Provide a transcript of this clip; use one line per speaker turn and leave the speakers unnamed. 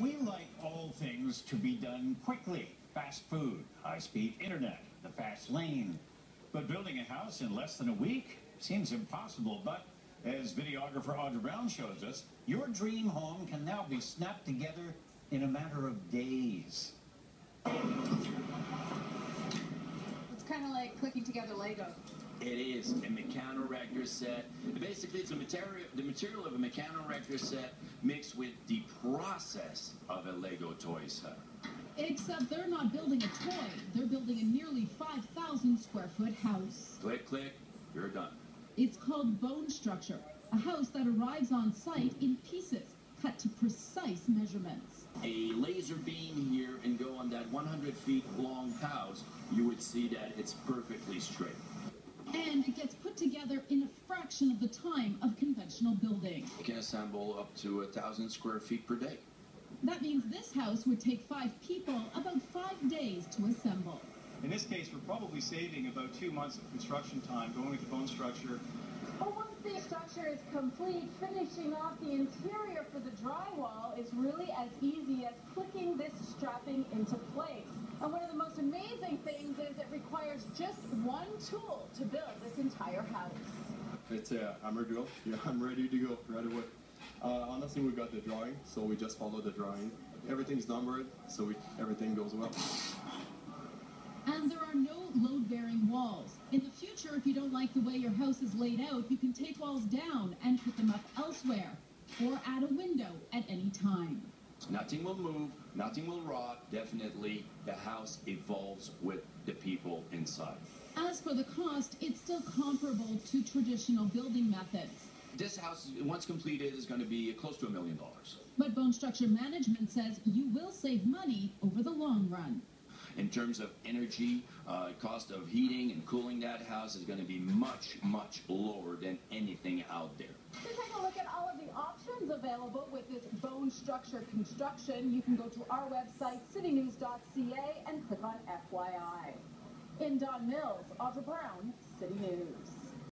We like all things to be done quickly. Fast food, high-speed internet, the fast lane. But building a house in less than a week seems impossible. But as videographer Audra Brown shows us, your dream home can now be snapped together in a matter of days.
It's kind of like clicking together Lego.
It is a Meccano Erector set. Basically, it's a material, the material of a Meccano Erector set mixed with the process of a Lego toy set.
Except they're not building a toy. They're building a nearly 5,000 square foot house.
Click, click, you're done.
It's called bone structure, a house that arrives on site in pieces, cut to precise measurements.
A laser beam here and go on that 100 feet long house, you would see that it's perfectly straight.
And it gets put together in a fraction of the time of conventional building.
You can assemble up to a thousand square feet per day.
That means this house would take five people about five days to assemble.
In this case, we're probably saving about two months of construction time going with the bone structure.
But once the structure is complete, finishing off the interior for the drywall is really as easy as clicking this strapping into place. And one of the most amazing things is it requires just one tool to build this entire house.
It's a hammer drill. Yeah, I'm ready to go right away. Uh, honestly, we got the drawing, so we just follow the drawing. Everything's numbered, so we, everything goes well.
And there are no load-bearing walls. In the future, if you don't like the way your house is laid out, you can take walls down and put them up elsewhere, or add a window at any time.
Nothing will move, nothing will rot. Definitely, the house evolves with the people inside.
As for the cost, it's still comparable to traditional building methods.
This house, once completed, is going to be close to a million dollars.
But Bone Structure Management says you will save money over the long run.
In terms of energy, uh, cost of heating and cooling that house is going to be much, much lower than anything out there.
To take a look at all of the options available with this bone structure construction, you can go to our website, citynews.ca, and click on FYI. In Don Mills, Audra Brown, City News.